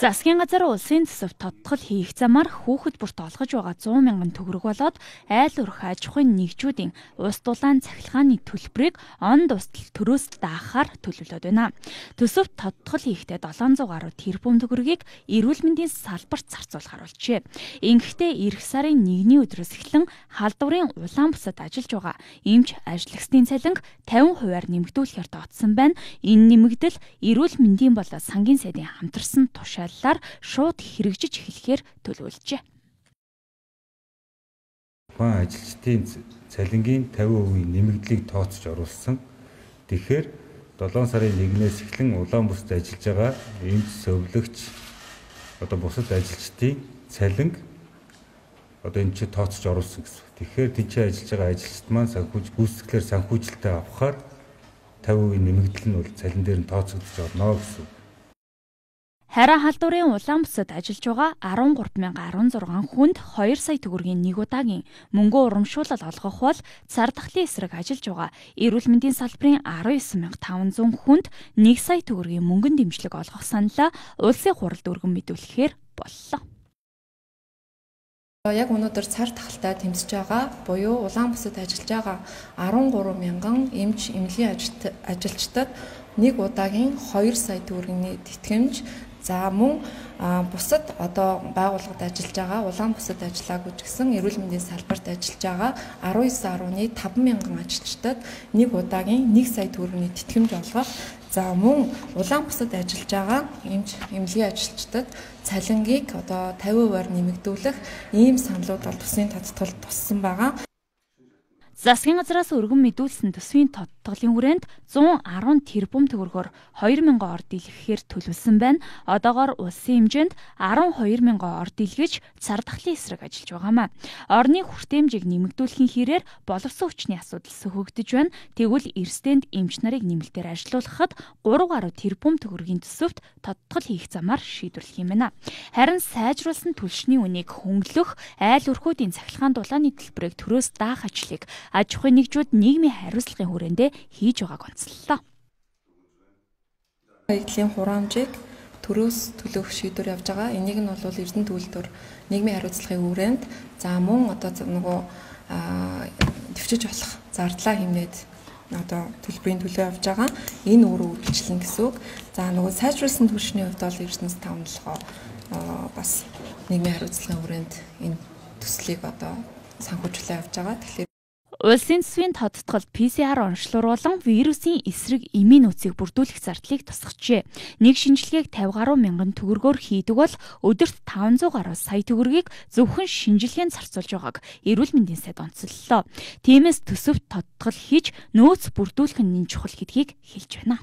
Засгийн газар улсын төсөв тодтгол хийх замаар хүүхэд бүрт олгож байгаа 100 мянган төгрөг болоод айл өрх аж ахуйн нэгжүүдийн улс дулаан цахилгааны төлбөрийг он дустал төрөөс даахаар төлөвлөд байна. Төсөв тодтгол хийхдээ 700 гаруй тэрбум төгрөгийг эрүүл мэндийн салбарт зарцуулахар болжээ. Ингэхдээ эх сарын 1-ний өдрөөс эхлэн халдварын улаан бусад ажиллаж байгаа эмч ажиллагчдын цалинг 50%-аар нэмэгдүүлэхээр тооцсон байна. Энэ нэмэгдэл эрүүл мэндийн болоод сангийн сайдын хамтарсан тушаал талаар шууд хэрэгжиж эхлэхээр төлөвлөжээ. Тухайн ажилчдын цалингийн 50% нэмэгдлийг тооцож оруулсан. Тэгэхээр 7 сарын 1-ээс эхлэн улаан бусад ажиллаж байгаа эмч сөвлөгч одоо бусад ажилчдын цалинг одоо энэ чи тооцож оруулсан гэсэн. Тэгэхээр тэнцээ ажиллаж байгаа ажилчид маань санхүүж гүйцэтгэлээр санхүүжилтээ авахаар 50% нэмэгдэл нь бол цалин дээр нь тооцогдож орно гэсэн. Хараа халдварын улаан бүсэд ажиллаж байгаа 13016 хүнд 2 сая төгрөгийн нэг удаагийн мөнгө урамшуулал олгох бол цар тахлын эсрэг ажиллаж байгаа эрүүл мэндийн салбарын 19500 хүнд 1 сая төгрөгийн мөнгөн дэмжлэг олгох саналаа улсын хуралд өргөн мэдүүлэхээр боллоо. Яг өнөөдөр цар тахалтай тэмцэж байгаа буюу улаан бүсэд ажиллаж байгаа 13 мянган эмч эмнэлгийн ажилчдад нэг удаагийн 2 сая төгрөгийн тэтгэмж За мөн бусад одоо байгууллагад ажиллаж байгаа улаан бусад ажиллаагүй ч гэсэн эрүүл мэндийн салбарт ажиллаж байгаа 19.5 мянган ажилчдад нэг удаагийн 1 сая төгрөгийн тэтгэмж олгох За мөн улаан бусад ажиллаж байгаа эмч эмнэлгийн ажилчдад цалингийг одоо 50%-аар нэмэгдүүлэх ийм саналууд бол төсвийн тодтолд туссан байгаа. Засгийн газраас өргөн мэдүүлсэн төсвийн тодтголын хүрээнд 110 тэрбум төгрөгөөр 2000 ор дийлгэхээр төлөвлөсөн байна. Одоогоор улсын хэмжээнд 12 мянган ор дийлгэж цар тахлын эсрэг ажиллаж байгаамаа. Орны хүртээмжийг нэмэгдүүлэхийн хэрээр боловсон хүчний асуудал сөхөгдөж байна. Тэгвэл эрсдэнд эмч нарыг нэмэлтээр ажилуулахад 3 гаруй тэрбум төгрөгийн төсөвт тодтгол хийх замаар шийдвэрлэх юм байна. Харин сайжруулсан түлшний үнийг хөнгөлөх айл өрхүүдийн цахилгаан дулааны төлбөрийг төрөөс даах ажлыг аж ахуйн нэгжүүд нийгмийн хариуцлагын хүрээндээ хийж байгааг онцллоо. Хаягдлын хураамжийг төрөөс төлөх шийдвэр явж байгаа. Энийг нь бол Эрдэнэ төлөвлөлтөөр нийгмийн хариуцлагын хүрээнд за мөн одоо нөгөө төвчж болох зардлаа хэмнээд одоо төлбөрийн төлөө явж байгаа. Энэ өөрөө үргэлжлэн гэсэн үг. За нөгөө сайжруулсан түвшний хувьд бол Эрдэнэс тавнлахоо бас нийгмийн хариуцлагын хүрээнд энэ төслийг одоо санхүүжүүлээ явж байгаа. Тэгэхээр Улсын төсвийн тодтголд PCR онцлог болон вирусын эсрэг эмийн нөөцийг бүрдүүлэх зардлыг тусгажээ. Нэг шинжилгээг 50 гаруй мянган төгрөгөөр хийдэг бол өдөрт 500 гаруй сая төгрөгийг зөвхөн шинжилгээнд зарцуулж байгааг эрүүл мэндийн сайд онцоллоо. Тиймээс төсөвт тодтгол хийж нөөц бүрдүүлэх нь чухал гэдгийг хэлж байна.